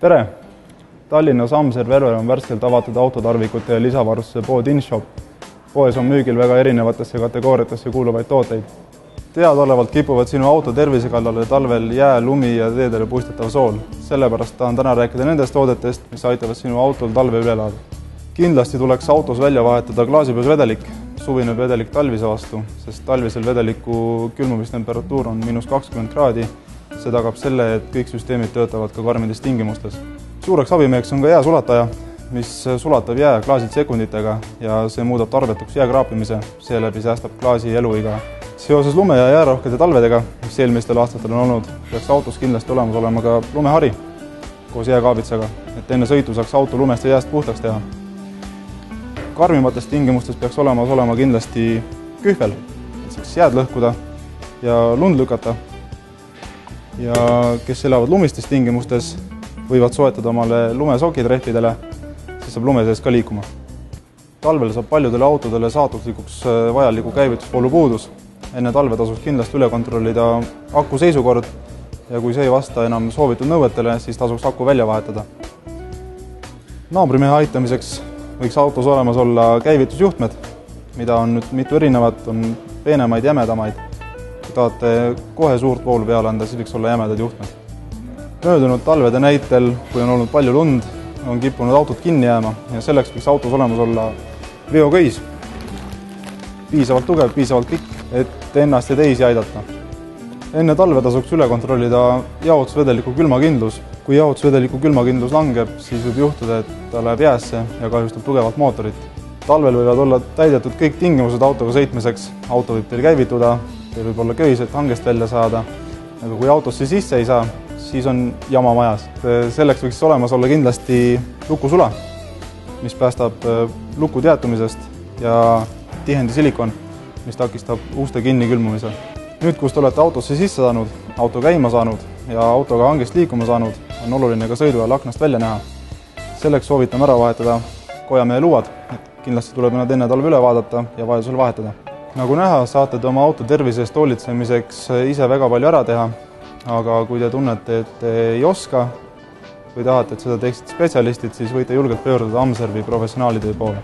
tere! Tallinnas Amser Verver on värskelt avatud autotarvikute ja lisavarustuse pood InShop. poes on müügil väga erinevatesse kategooriatesse kuuluvaid tooteid. teadaolevalt kipuvad sinu auto tervise kallale talvel jää, lumi ja teedele puistetav sool. sellepärast tahan täna rääkida nendest toodetest, mis aitavad sinu autol talve üle elada. kindlasti tuleks autos välja vahetada klaasipõõs vedelik, suvine vedelik talvise vastu, sest talvisel vedeliku külmumistemperatuur on miinus kakskümmend kraadi see tagab selle, et kõik süsteemid töötavad ka karmides tingimustes. suureks abimeheks on ka jääsulataja, mis sulatab jää klaasilt sekunditega ja see muudab tarbetuks jää kraapimise, seeläbi säästab klaasi eluiga. seoses lume- ja jäärohkede talvedega, mis eelmistel aastatel on olnud, peaks autos kindlasti olemas olema ka lumehari koos jääkaabitsaga, et enne sõitu saaks auto lumest ja jääst puhtaks teha. karmimates tingimustes peaks olemas olema kindlasti kühvel, et saaks jääd lõhkuda ja lund lükata ja kes elavad lumistes tingimustes, võivad soetada omale lumesokid rehvidele, siis saab lume sees ka liikuma. talvel saab paljudele autodele saatuslikuks äh, vajaliku käivitusvoolu puudus. enne talve tasuks kindlasti üle kontrollida aku seisukord ja kui see ei vasta enam soovitud nõuetele, siis tasuks aku välja vahetada. naabrimehe aitamiseks võiks autos olemas olla käivitusjuhtmed, mida on nüüd mitu erinevat, on peenemaid, jämedamaid tahate kohe suurt voolu peale anda, siis võiks olla jämedad juhtmed. möödunud talvede näitel, kui on olnud palju lund, on kippunud autod kinni jääma ja selleks võiks autos olemas olla veoköis. piisavalt tugev, piisavalt pikk, et ennast ja teisi aidata. enne talve tasuks üle kontrollida jaotusvedeliku külmakindlus. kui jaotusvedeliku külmakindlus langeb, siis võib juhtuda, et ta läheb jäässe ja kahjustab tugevalt mootorit. talvel võivad olla täidetud kõik tingimused autoga sõitmiseks, auto võib teil käivituda, Teil võib olla köis, et hangest välja saada, aga kui autosse sisse ei saa, siis on jama majas. selleks võiks olemas olla kindlasti lukusula, mis päästab äh, lukud jäätumisest ja tihendisilikon, mis takistab uste kinnikülmumise. nüüd, kus te olete autosse sisse saanud, auto käima saanud ja autoga hangest liikuma saanud, on oluline ka sõidu ajal aknast välja näha. selleks soovitame ära vahetada kojamehe luuad, et kindlasti tuleb nad enne talve üle vaadata ja vajadusel vahetada nagu näha, saate te oma auto tervise eest hoolitsemiseks ise väga palju ära teha, aga kui te tunnete, et te ei oska või tahate, et seda teeksid spetsialistid, siis võite julgelt pöörduda Amservi professionaalide poole